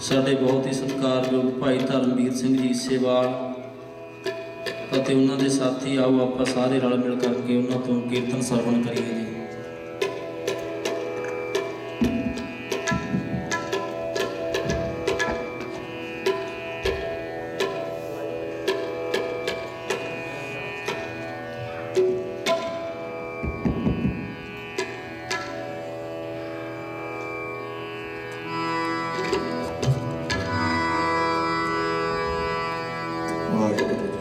ਸਾਡੇ ਬਹੁਤ ਹੀ ਸਤਿਕਾਰਯੋਗ ਭਾਈ ਧਰਮਵੀਰ ਸਿੰਘ ਜੀ ਸੇਵਾਲ ਅਤੇ ਉਹਨਾਂ ਦੇ ਸਾਥੀ ਆਓ ਆਪਾਂ ਸਾਰੇ ਰਲ ਮਿਲ ਕਰਕੇ ਉਹਨਾਂ ਤੋਂ ਕੀਰਤਨ ਸਰਵਣ ਕਰੀਏ ਜੀ। い。られること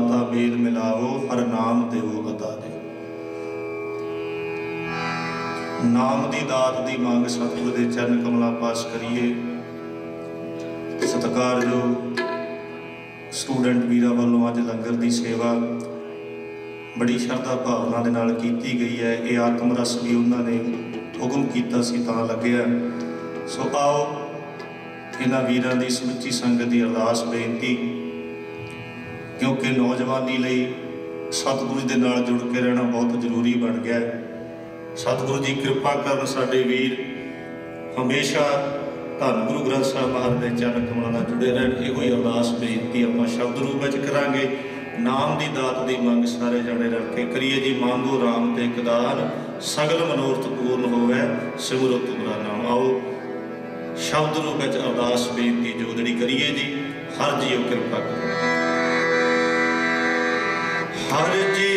ਦਾਤਾ ਮੇਲ ਮਿਲਾਵੋ ਹਰ ਨਾਮ ਦੇਵੋ ਅਦਾਰੇ ਨਾਮ ਦੀ ਦਾਤ ਦੀ ਮੰਗ ਸਤਿਗੁਰੂ ਦੇ ਚਰਨ ਕਮਲਾਂ ਪਾਸ ਕਰੀਏ। ਸਤਿਕਾਰਯੋਗ ਸਟੂਡੈਂਟ ਵੀਰਾਂ ਵੱਲੋਂ ਅੱਜ ਲੰਗਰ ਦੀ ਸੇਵਾ ਬੜੀ ਸ਼ਰਧਾ ਭਾਵਨਾ ਦੇ ਨਾਲ ਕੀਤੀ ਗਈ ਹੈ। ਇਹ ਆਤਮ ਰਸ ਵੀ ਉਹਨਾਂ ਨੇ ਹੁਕਮ ਕੀਤਾ ਸੀ, ਤਾਂ ਲੱਗਿਆ। ਸੋ ਆਓ, ਇਹਨਾਂ ਵੀਰਾਂ ਦੀ ਸਮੁੱਚੀ ਸੰਗਤ ਦੀ ਅਰਦਾਸ ਬੇਨਤੀ ਕਿਉਂਕਿ ਨੌਜਵਾਨੀ ਲਈ ਸਤਿਗੁਰੂ ਦੇ ਨਾਲ ਜੁੜ ਕੇ ਰਹਿਣਾ ਬਹੁਤ ਜ਼ਰੂਰੀ ਬਣ ਗਿਆ ਹੈ। ਸਤਿਗੁਰੂ ਜੀ ਕਿਰਪਾ ਕਰਨ ਸਾਡੇ ਵੀਰ ਹਮੇਸ਼ਾ ਧੰਨ ਗੁਰੂ ਗ੍ਰੰਥ ਸਾਹਿਬ ਮਹਾਰਾਜ ਦੇ ਚਰਨ ਕਮਲਾਂ ਨਾਲ ਜੁੜੇ ਰਹਿਣ। ਇਹੋ ਹੀ ਅਰਦਾਸ, ਬੇਨਤੀ ਆਪਾਂ ਸ਼ਬਦ ਰੂਪ ਵਿੱਚ ਕਰਾਂਗੇ। ਨਾਮ ਦੀ ਦਾਤ ਦੀ ਮੰਗ ਸਾਰੇ ਜਾਣੇ ਰਲ ਕੇ ਕਰੀਏ ਜੀ। ਮੰਗੋ RAM ਤੇ ਕਦਾਰ ਸਗਲ ਮਨੋਰਥ ਪੂਰਨ ਹੋਵੇ ਸਿਮਰੋ ਤੁਮਰਾ ਨਾਮ ਆਓ। ਸ਼ਬਦ ਰੂਪ ਵਿੱਚ ਅਰਦਾਸ, ਬੇਨਤੀ ਜੋਦੜੀ ਕਰੀਏ ਜੀ, ਹਰ ਜੀਓ ਕਿਰਪਾ ਕਰੋ। ਹਰ ਜੀਓ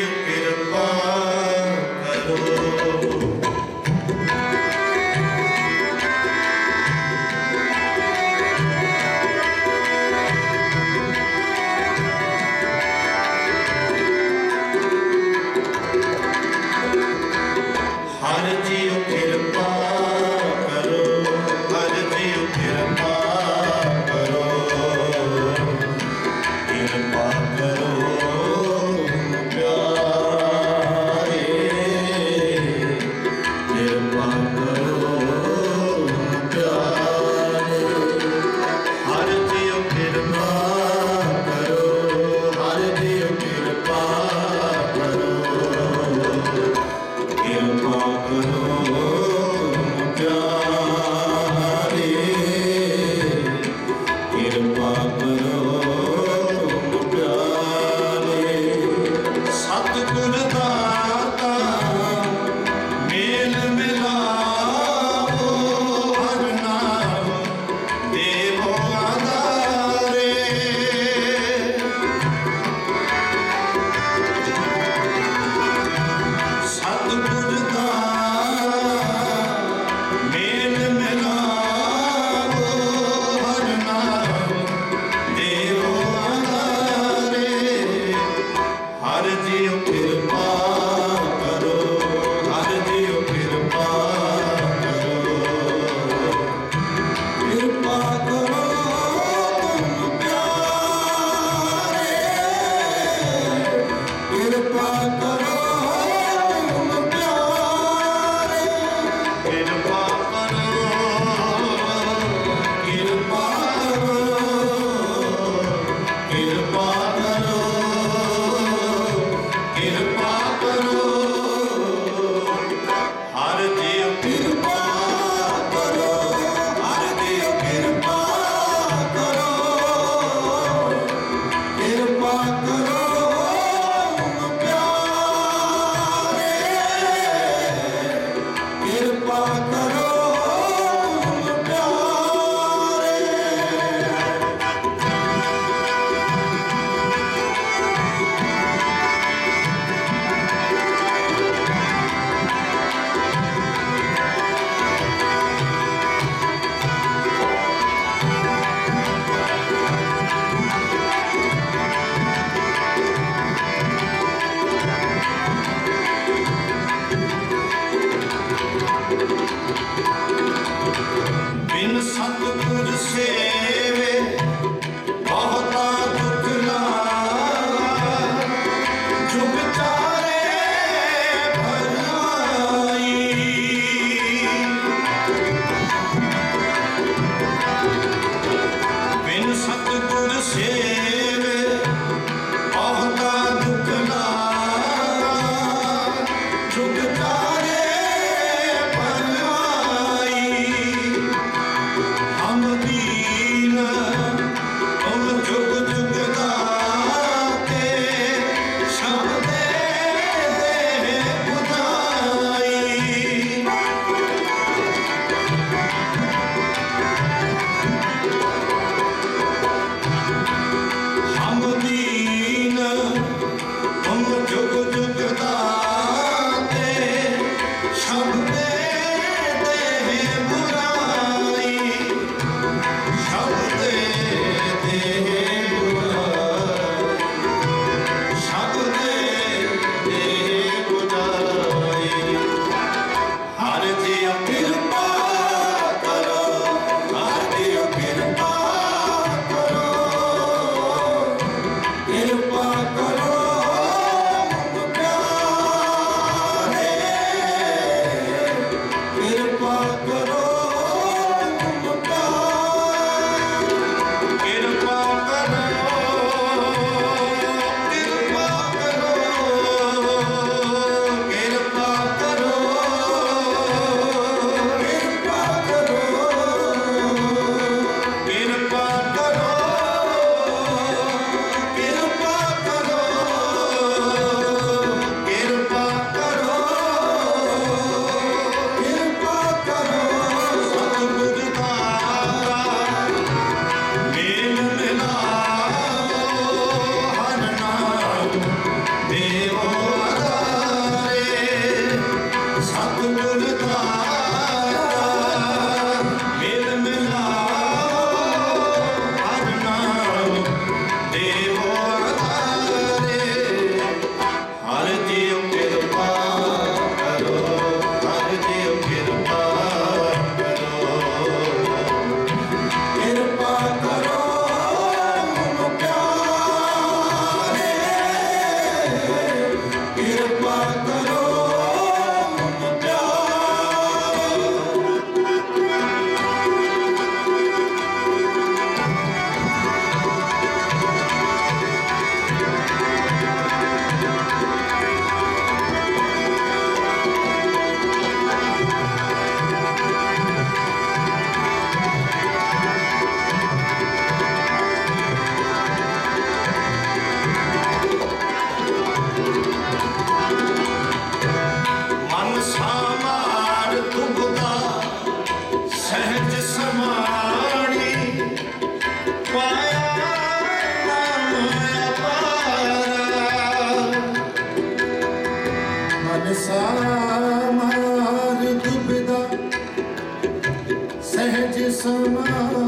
sana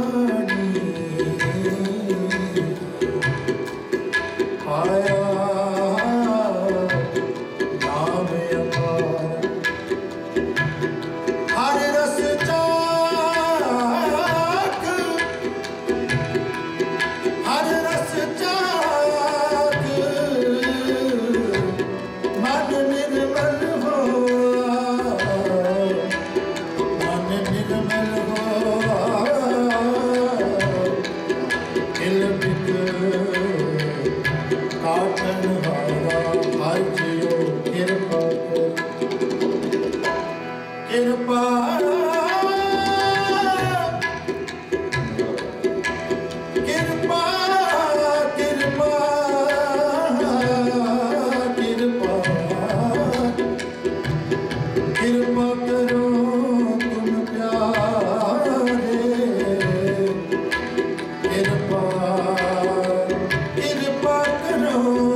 Oh,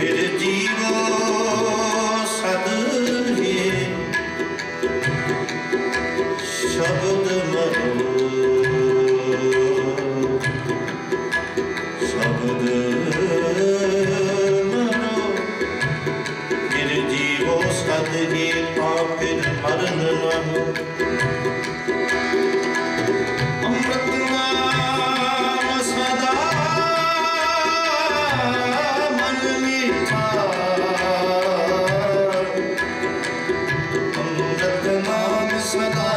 ਫਿਰ ਜੀਵਾ ਸਦ ਹੀ। ਸ਼ਬਦ Krishna